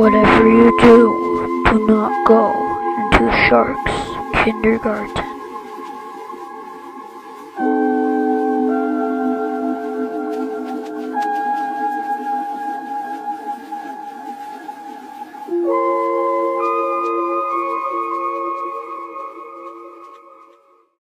Whatever you do, do not go into Shark's kindergarten.